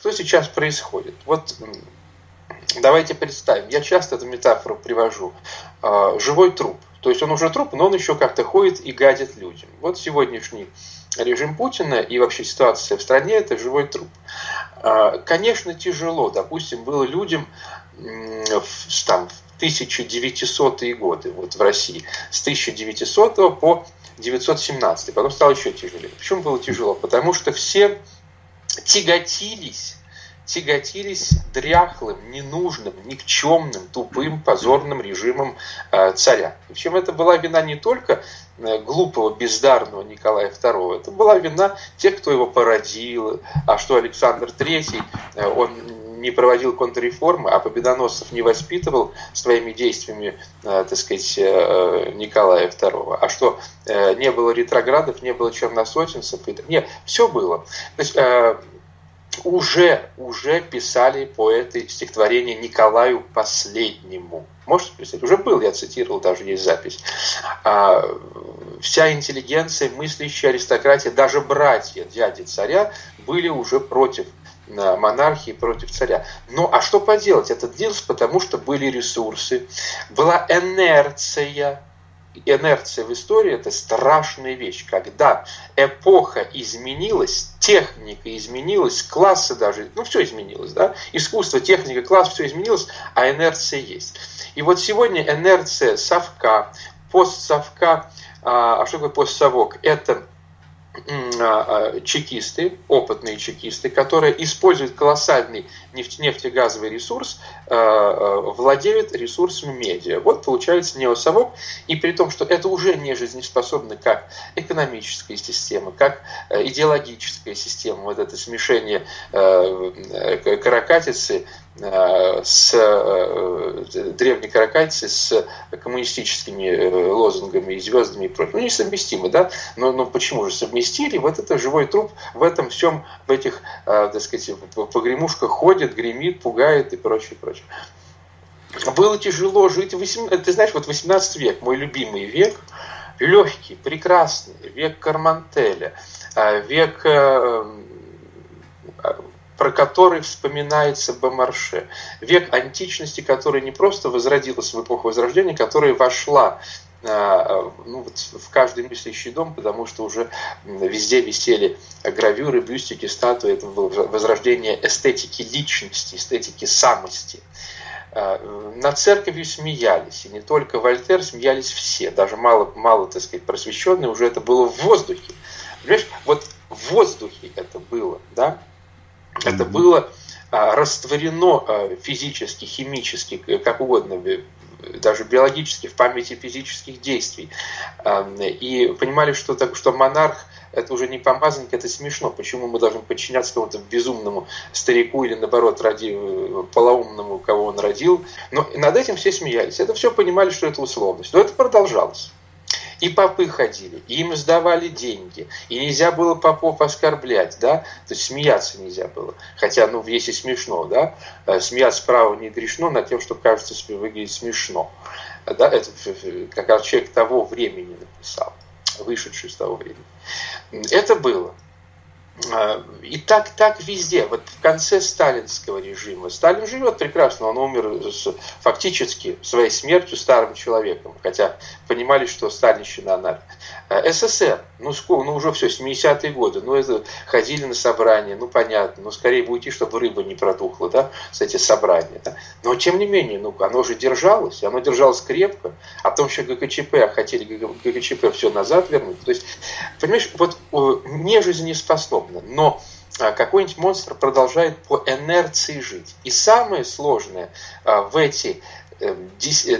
Что сейчас происходит? Вот давайте представим, я часто эту метафору привожу, а, живой труп. То есть он уже труп, но он еще как-то ходит и гадит людям. Вот сегодняшний режим Путина и вообще ситуация в стране – это живой труп. А, конечно, тяжело. Допустим, было людям в, там, в 1900-е годы вот в России. С 1900 по 917. Потом стало еще тяжелее. Почему было тяжело? Потому что все тяготились тяготились дряхлым, ненужным, никчемным, тупым, позорным режимом э, царя. Причем это была вина не только э, глупого, бездарного Николая II, это была вина тех, кто его породил, а что Александр III, э, он не проводил контрреформы, а победоносцев не воспитывал своими действиями, так сказать, Николая II. А что не было ретроградов, не было черносотенцев. Нет, все было. То есть уже, уже писали поэты стихотворение Николаю Последнему. Можете представить? Уже был, я цитировал, даже есть запись. А, вся интеллигенция, мыслящая аристократия, даже братья дяди царя были уже против монархии против царя. Ну а что поделать? Это длилось, потому что были ресурсы, была инерция, инерция в истории – это страшная вещь. Когда эпоха изменилась, техника изменилась, классы даже, ну все изменилось, да? Искусство, техника, класс, все изменилось, а инерция есть. И вот сегодня инерция совка, постсовка, а, а что такое постсовок? Это чекисты, опытные чекисты, которые используют колоссальный нефтегазовый ресурс, а, владеют ресурсами медиа. Вот получается неосовок, и при том, что это уже не жизнеспособно как экономическая система, как э, идеологическая система, вот это смешение э, каракатицы Э, с э, древней каракатицы с коммунистическими э, лозунгами и звездами и прочим. Ну, несовместимы, да? Но, но почему же совместили? Вот это живой труп в этом всем, в этих, так сказать, погремушках ходит, гремит, пугает и прочее, прочее. Было тяжело жить. 8, ты знаешь, вот 18 век, мой любимый век, легкий, прекрасный, век Кармантеля, век про который вспоминается Бомарше. Век античности, который не просто возродилась в эпоху Возрождения, которая вошла а, ну, вот в каждый мыслящий дом, потому что уже везде висели гравюры, бюстики, статуи. Это было возрождение эстетики личности, эстетики самости. А, над церковью смеялись, и не только Вольтер, смеялись все, даже мало, мало так сказать, просвещенные, уже это было в воздухе. Понимаешь, вот в воздухе это было, да? Это было а, растворено а, физически, химически, как угодно, даже биологически, в памяти физических действий. А, и понимали, что, так, что монарх это уже не помазанник, это смешно. Почему мы должны подчиняться кому-то безумному старику или, наоборот, ради э, полоумному, кого он родил. Но над этим все смеялись. Это все понимали, что это условность. Но это продолжалось. И попы ходили, и им сдавали деньги, и нельзя было попов оскорблять, да, то есть смеяться нельзя было. Хотя, ну, если смешно, да, э, смеяться право не грешно над тем, что кажется выглядит смешно. Да, это как раз человек того времени написал, вышедший из того времени. Это было. А, и так, так везде. Вот в конце сталинского режима. Сталин живет прекрасно, он умер с, фактически своей смертью старым человеком, хотя понимали, что сталинщина она. А, СССР, ну, сколько, ну уже все, 70-е годы, ну это ходили на собрания, ну понятно, ну скорее бы уйти, чтобы рыба не протухла, да, с эти собрания. Да? Но тем не менее, ну оно же держалось, оно держалось крепко, а потом еще ГКЧП, а хотели ГКЧП все назад вернуть. То есть, понимаешь, вот не жизнеспособно. Но а, какой-нибудь монстр продолжает по инерции жить. И самое сложное а, в эти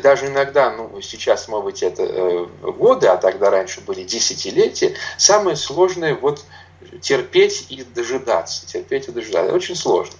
даже иногда, ну, сейчас, может быть, это э, годы, а тогда раньше были десятилетия, самое сложное вот терпеть и дожидаться, терпеть и дожидаться. очень сложно.